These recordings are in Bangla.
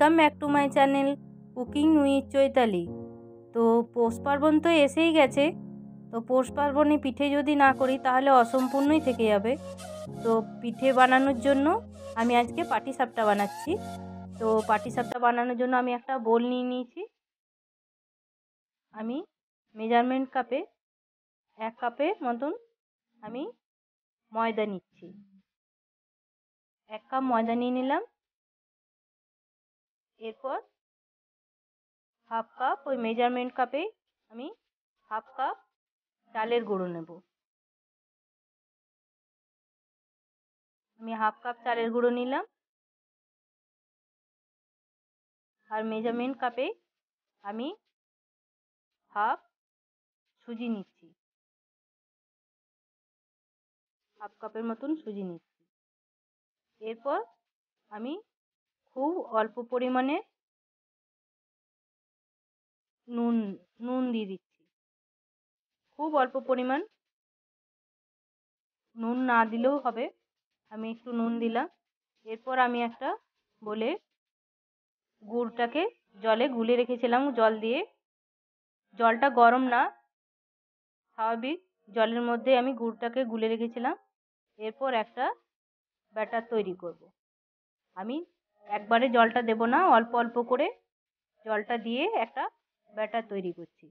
Welcome back to my channel cooking with Chaitali. তো পৌষ পার্বণ তো এসেই গেছে। তো পৌষ পার্বণে পিঠে যদি না করি তাহলে অসম্পূর্ণই থেকে যাবে। তো পিঠে বানানোর জন্য আমি আজকে পাটি সাপটা বানাচ্ছি। তো পাটি সাপটা বানানোর জন্য আমি একটা বোল নিয়ে নিয়েছি। আমি মেজারমেন্ট কাপে এক কাপের মতন আমি ময়দা নিচ্ছি। এক কাপ ময়দা নিয়ে নিলাম। এরপর হাফ কাপ ওই মেজারমেন্ট কাপে আমি হাফ কাপ চালের গুঁড়ো নেব। আমি হাফ কাপ চালের গুঁড়ো নিলাম। আর মেজারমেন্ট কাপে আমি হাফ সুজি নিচ্ছি। হাফ কাপের মতন সুজি নিচ্ছি। এরপর আমি খুব অল্প পরিমাণে নুন নুন দিয়ে দিচ্ছি। খুব অল্প পরিমাণ নুন না দিলেও হবে। আমি একটু নুন দিলাম। এরপর আমি একটা বলে গুড়টাকে জলে গুলে রেখেছিলাম, জল দিয়ে। জলটা গরম না, স্বাভাবিক। জলের মধ্যে আমি গুড়টাকে গুলে রেখেছিলাম। এরপর একটা ব্যাটার তৈরি করব। আমি একবারে জলটা দেব না, অল্প অল্প করে জলটা দিয়ে একটা ব্যাটার তৈরি করছি।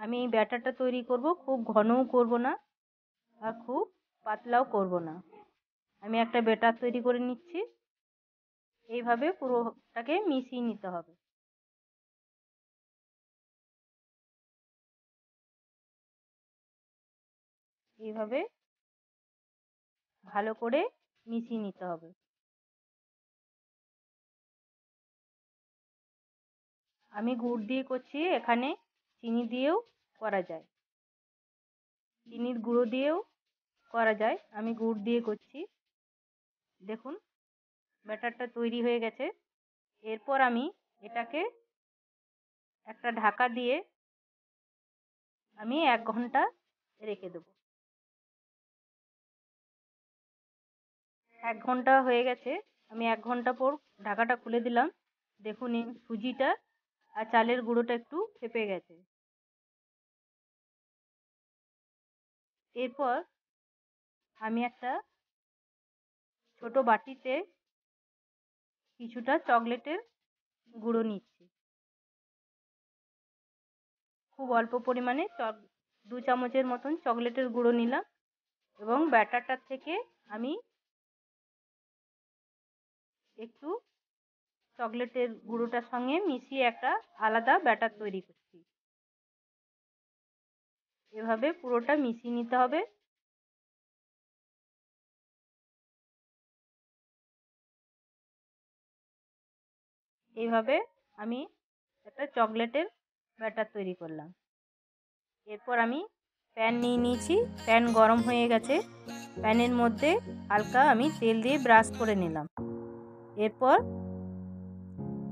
আমি এই ব্যাটারটা তৈরি করব, খুব ঘনও করব না আর খুব পাতলাও করব না। আমি একটা ব্যাটার তৈরি করে নিচ্ছি, এইভাবে পুরোটাকে মিশিয়ে নিতে হবে। এইভাবে ভালো করে মিশিয়ে নিতে হবে। আমি গুড় দিয়ে করছি এখানে চিনি দিয়েও করা যায়। চিনির গুঁড়ো দিয়েও করা যায়। আমি গুড় দিয়ে করছি দেখুন, ব্যাটারটা তৈরি হয়ে গেছে। এরপর আমি এটাকে একটা ঢাকা দিয়ে আমি এক ঘণ্টা রেখে দেবো। এক ঘণ্টা হয়ে গেছে। আমি এক ঘণ্টা পর ঢাকাটা খুলে দিলাম। দেখুন এই সুজিটা আর চালের গুঁড়োটা একটু ফেপে গেছে। এরপর আমি একটা ছোট বাটিতে কিছুটা চকলেটের গুঁড়ো নিচ্ছি। খুব অল্প পরিমাণে চক, দু চামচের মতন চকলেটের গুঁড়ো নিলাম এবং ব্যাটারটার থেকে আমি একটু চকলেটের গুঁড়োটার সঙ্গে মিশিয়ে একটা আলাদা ব্যাটার তৈরি করছি। এভাবে পুরোটা মিশিয়ে নিতে হবে। এইভাবে আমি একটা চকলেটের ব্যাটার তৈরি করলাম। এরপর আমি প্যান নিয়ে নিয়েছি। প্যান গরম হয়ে গেছে। প্যানের মধ্যে হালকা আমি তেল দিয়ে ব্রাশ করে নিলাম। এরপর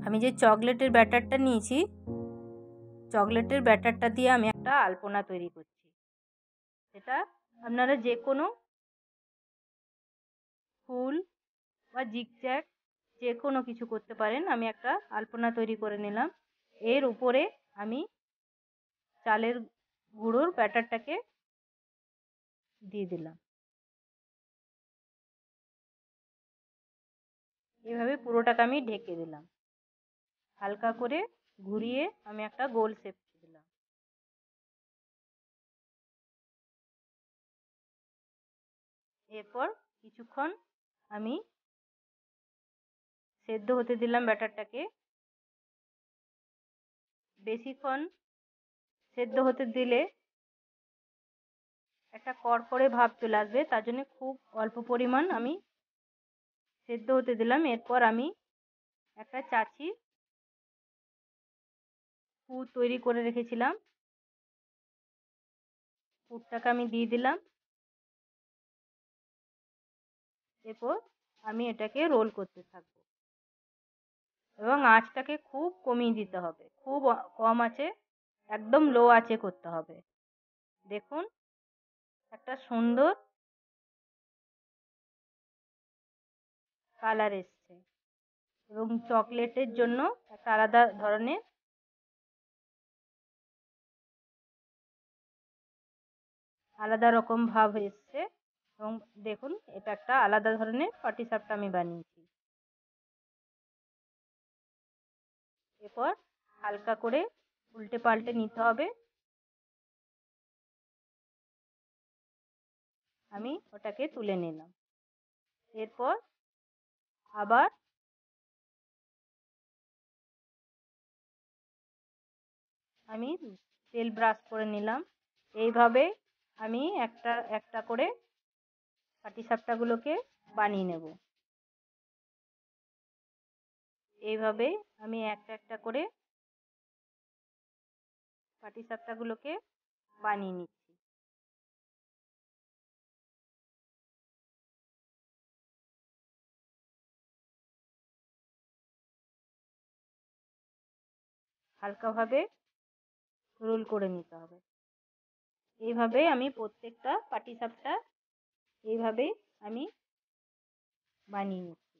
আমি যে চকলেটের ব্যাটারটা নিয়েছি, চকলেটের ব্যাটারটা দিয়ে আমি একটা আলপনা তৈরি করছি। সেটা আপনারা যে কোনো ফুল বা জিগজ্যাগ যে কোনো কিছু করতে পারেন, আমি একটা আলপনা তৈরি করে নিলাম। এর উপরে আমি চালের গুঁড়োর ব্যাটারটাকে দিয়ে দিলাম। এভাবে পুরোটাকে আমি ঢেকে দিলাম। হালকা করে ঘুরিয়ে আমি একটা গোল শেপ দিলাম। এরপর কিছুক্ষণ আমি সেদ্ধ হতে দিলাম ব্যাটারটাকে। বেশিক্ষণ সেদ্ধ হতে দিলে একটা কড়কড়ে ভাব চলে আসবে, তার জন্য খুব অল্প পরিমাণ আমি সেদ্ধ হতে দিলাম। এরপর আমি একটা চাচি পুর তৈরি করে রেখেছিলাম। পুরটাকে আমি দিয়ে দিলাম। এরপর আমি এটাকে রোল করতে থাকব। এবং আঁচটাকে খুব কমিয়ে দিতে হবে। খুব কম আছে, একদম লো আঁচে করতে হবে। দেখুন, একটা সুন্দর কালার এসছে। এবং চকলেটের জন্য একটা আলাদা ধরনের আলাদা রকম ভাব এসছে। এবং দেখুন, এটা একটা আলাদা ধরনের পাটিসাপটা আমি বানিয়েছি। এরপর হালকা করে উল্টে পাল্টে নিতে হবে। আমি ওটাকে তুলে নিলাম। এরপর আবার আমি তেল ব্রাশ করে নিলাম। এইভাবে আমি একটা একটা করে পাটিসাপটাগুলোকে বানিয়ে নেব। এইভাবে আমি একটা একটা করে পাটিসাপটাগুলোকে বানিয়ে নিচ্ছি। হালকাভাবে রোল করে নিতে হবে। এইভাবে আমি প্রত্যেকটা পাটিসাপটা এইভাবে আমি বানিয়ে নিচ্ছি।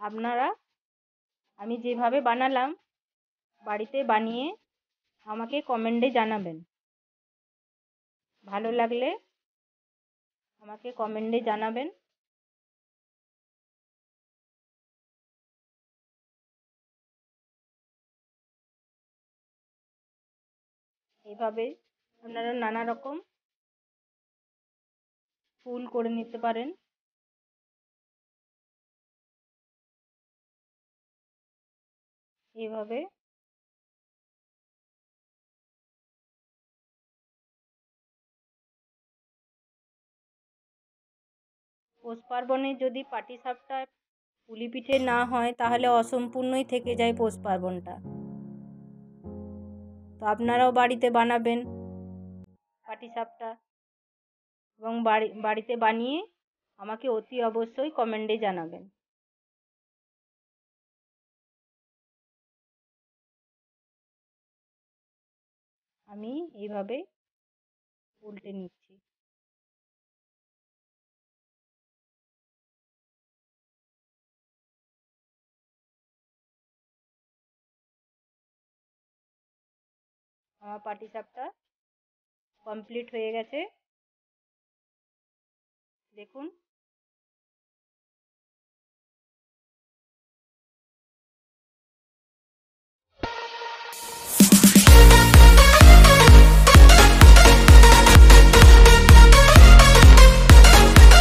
আপনারা, আমি যেভাবে বানালাম, বাড়িতে বানিয়ে আমাকে কমেন্টে জানাবেন। ভালো লাগলে আমাকে কমেন্টে জানাবেন। এভাবে আপনারা নানা রকম ফুল করে নিতে পারেন। এভাবে। পৌষ পার্বণে যদি পাটিসাপটা পুলি পিঠে না হয়, তাহলে অসম্পূর্ণই থেকে যায় পৌষ পার্বণটা। তো আপনারাও বাড়িতে বানাবেন। পাটিসাপটা এবং বাড়ি, বাড়িতে বানিয়ে আমাকে অতি অবশ্যই কমেন্টে জানাবেন। আমি এইভাবে উল্টে নিচ্ছি। আমার পাটিসাপটা কমপ্লিট হয়ে গেছে। দেখুন।